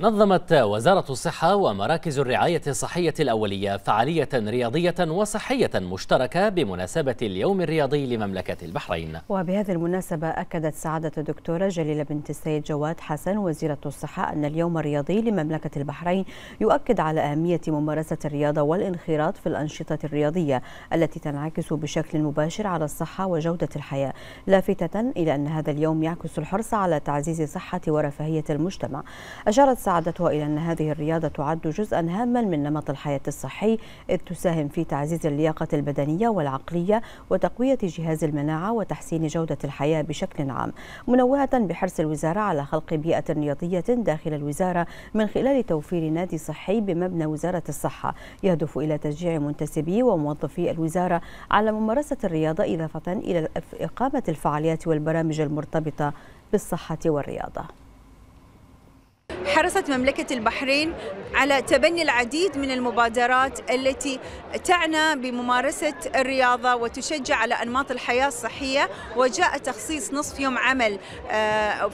نظمت وزارة الصحة ومراكز الرعاية الصحية الأولية فعالية رياضية وصحية مشتركة بمناسبة اليوم الرياضي لمملكة البحرين. وبهذه المناسبة أكدت سعادة الدكتورة جليلة بنت السيد جواد حسن وزيرة الصحة أن اليوم الرياضي لمملكة البحرين يؤكد على أهمية ممارسة الرياضة والانخراط في الأنشطة الرياضية التي تنعكس بشكل مباشر على الصحة وجودة الحياة لافتة إلى أن هذا اليوم يعكس الحرص على تعزيز صحة ورفاهية المجتمع. أشارت سعادتها إلى أن هذه الرياضة تعد جزءا هاما من نمط الحياة الصحي إذ تساهم في تعزيز اللياقة البدنية والعقلية وتقوية جهاز المناعة وتحسين جودة الحياة بشكل عام. منوهة بحرص الوزارة على خلق بيئة رياضية داخل الوزارة من خلال توفير نادي صحي بمبنى وزارة الصحة. يهدف إلى تشجيع منتسبي وموظفي الوزارة على ممارسة الرياضة إضافة إلى إقامة الفعاليات والبرامج المرتبطة بالصحة والرياضة. حرصت مملكة البحرين على تبني العديد من المبادرات التي تعنى بممارسة الرياضة وتشجع على أنماط الحياة الصحية وجاء تخصيص نصف يوم عمل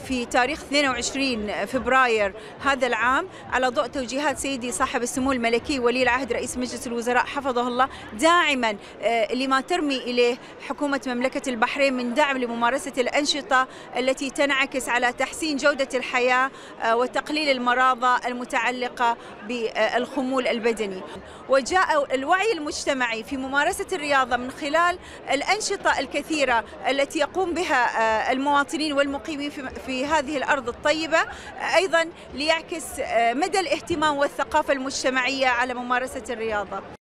في تاريخ 22 فبراير هذا العام على ضوء توجيهات سيدي صاحب السمو الملكي ولي العهد رئيس مجلس الوزراء حفظه الله داعما لما ترمي إليه حكومة مملكة البحرين من دعم لممارسة الأنشطة التي تنعكس على تحسين جودة الحياة وتقليل المراضى المتعلقة بالخمول البدني. وجاء الوعي المجتمعي في ممارسة الرياضة من خلال الأنشطة الكثيرة التي يقوم بها المواطنين والمقيمين في هذه الأرض الطيبة أيضا ليعكس مدى الاهتمام والثقافة المجتمعية على ممارسة الرياضة.